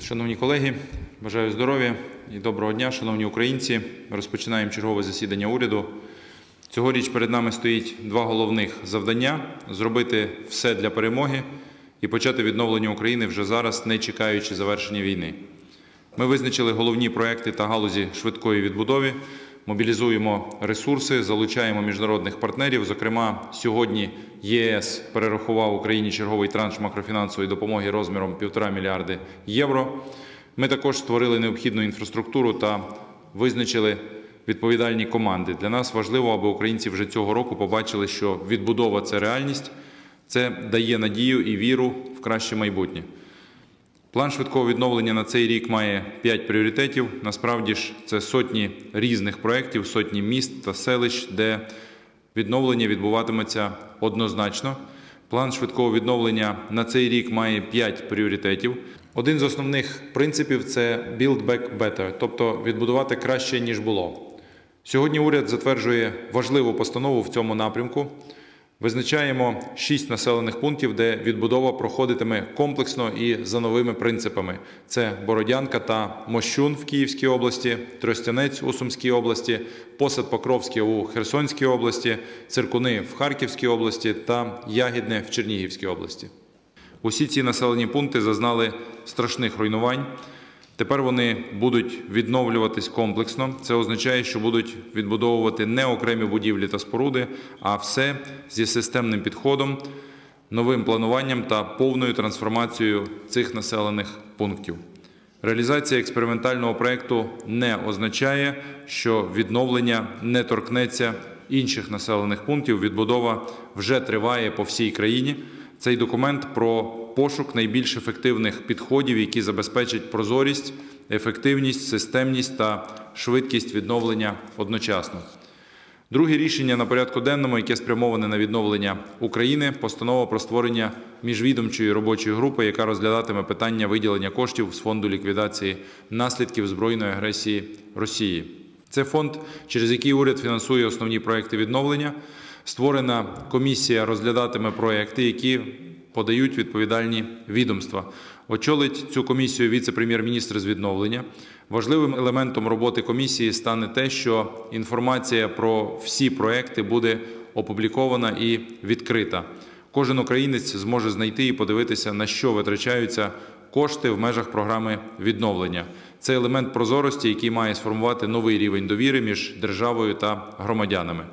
Шановні колеги, бажаю здоров'я і доброго дня, шановні українці. Розпочинаємо чергове засідання уряду. Цьогоріч перед нами стоїть два головних завдання: зробити все для перемоги і почати відновлення України вже зараз, не чекаючи завершення війни. Ми визначили головні проекти та галузі швидкої відбудови, мобілізуємо ресурси, залучаємо міжнародних партнерів. Зокрема, сьогодні ЄС перерахував Україні черговий транш макрофінансової допомоги розміром 1,5 мільярди євро. Ми також створили необхідну інфраструктуру та визначили відповідальні команди. Для нас важливо, аби українці вже цього року побачили, що відбудова це реальність, це дає надію і віру в краще майбутнє. План швидкого відновлення на цей рік має 5 пріоритетів. Насправді ж це сотні різних проєктів, сотні міст та селищ, де відновлення відбуватиметься однозначно. План швидкого відновлення на цей рік має 5 пріоритетів. Один з основних принципів це «Build back better», тобто відбудувати краще ніж було. Сьогодні уряд затверджує важливу постанову в цьому напрямку. Визначаємо шість населених пунктів, де відбудова проходитиме комплексно і за новими принципами: це Бородянка та Мощун в Київській області, Тростянець у Сумській області, Посад Покровське у Херсонській області, Циркуни в Харківській області та Ягідне в Чернігівській області. Усі ці населені пункти зазнали страшних руйнувань. Тепер вони будуть відновлюватись комплексно. Це означає, що будуть відбудовувати не окремі будівлі та споруди, а все зі системним підходом, новим плануванням та повною трансформацією цих населених пунктів. Реалізація експериментального проєкту не означає, що відновлення не торкнеться інших населених пунктів. Відбудова вже триває по всій країні. Цей документ про пошук найбільш ефективних підходів, які забезпечать прозорість, ефективність, системність та швидкість відновлення одночасно. Друге рішення на порядку денному, яке спрямоване на відновлення України, постанова про створення міжвідомчої робочої групи, яка розглядатиме питання виділення коштів з фонду ліквідації наслідків збройної агресії Росії. Це фонд, через який уряд фінансує основні проекти відновлення. Створена комісія розглядатиме проекти, які подають відповідальні відомства. Очолить цю комісію віце-прем'єр-міністр з відновлення. Важливим елементом роботи комісії стане те, що інформація про всі проекти буде опублікована і відкрита. Кожен українець зможе знайти і подивитися, на що витрачаються кошти в межах програми відновлення. Це елемент прозорості, який має сформувати новий рівень довіри між державою та громадянами.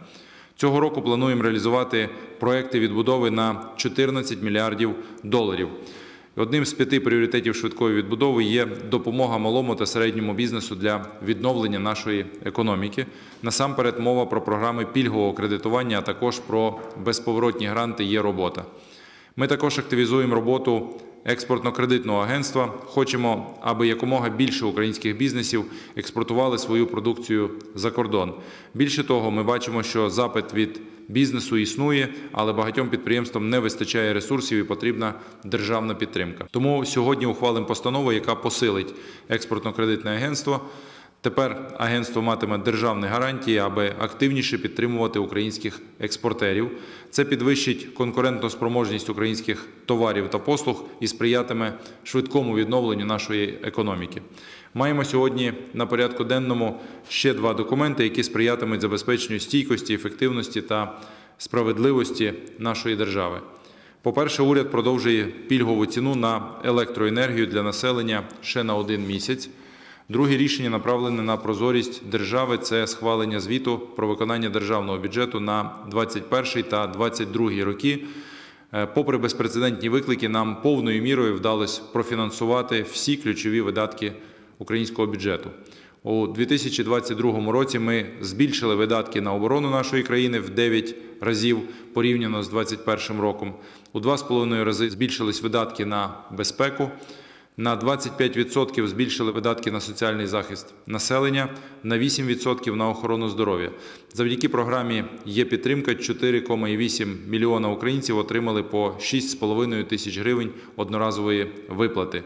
Цього року плануємо реалізувати проекти відбудови на 14 мільярдів доларів. Одним з п'яти пріоритетів швидкої відбудови є допомога малому та середньому бізнесу для відновлення нашої економіки. Насамперед, мова про програми пільгового кредитування, а також про безповоротні гранти є робота. Ми також активізуємо роботу експортно-кредитного агентства. Хочемо, аби якомога більше українських бізнесів експортували свою продукцію за кордон. Більше того, ми бачимо, що запит від бізнесу існує, але багатьом підприємствам не вистачає ресурсів і потрібна державна підтримка. Тому сьогодні ухвалимо постанову, яка посилить експортно-кредитне агентство. Тепер агентство матиме державні гарантії, аби активніше підтримувати українських експортерів. Це підвищить конкурентну спроможність українських товарів та послуг і сприятиме швидкому відновленню нашої економіки. Маємо сьогодні на порядку денному ще два документи, які сприятимуть забезпеченню стійкості, ефективності та справедливості нашої держави. По-перше, уряд продовжує пільгову ціну на електроенергію для населення ще на один місяць. Друге рішення направлене на прозорість держави це схвалення звіту про виконання державного бюджету на 21 та 22 роки. Е, попри безпрецедентні виклики, нам повною мірою вдалося профінансувати всі ключові видатки українського бюджету. У 2022 році ми збільшили видатки на оборону нашої країни в 9 разів порівняно з 2021 роком. У 2,5 рази збільшились видатки на безпеку. На 25% збільшили видатки на соціальний захист населення, на 8% на охорону здоров'я. Завдяки програмі є підтримка 4,8 мільйона українців отримали по 6,5 тисяч гривень одноразової виплати.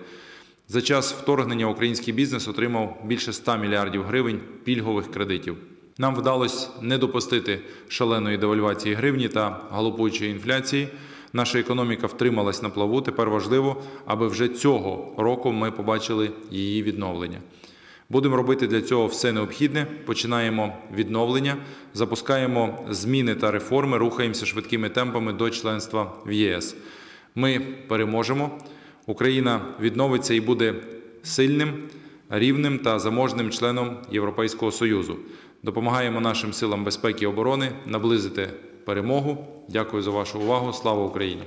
За час вторгнення український бізнес отримав більше 100 мільярдів гривень пільгових кредитів. Нам вдалося не допустити шаленої девальвації гривні та галопуючої інфляції. Наша економіка втрималась на плаву. Тепер важливо, аби вже цього року ми побачили її відновлення. Будемо робити для цього все необхідне. Починаємо відновлення, запускаємо зміни та реформи, рухаємося швидкими темпами до членства в ЄС. Ми переможемо. Україна відновиться і буде сильним, рівним та заможним членом Європейського Союзу. Допомагаємо нашим силам безпеки і оборони наблизити перемогу. Дякую за вашу увагу. Слава Україні!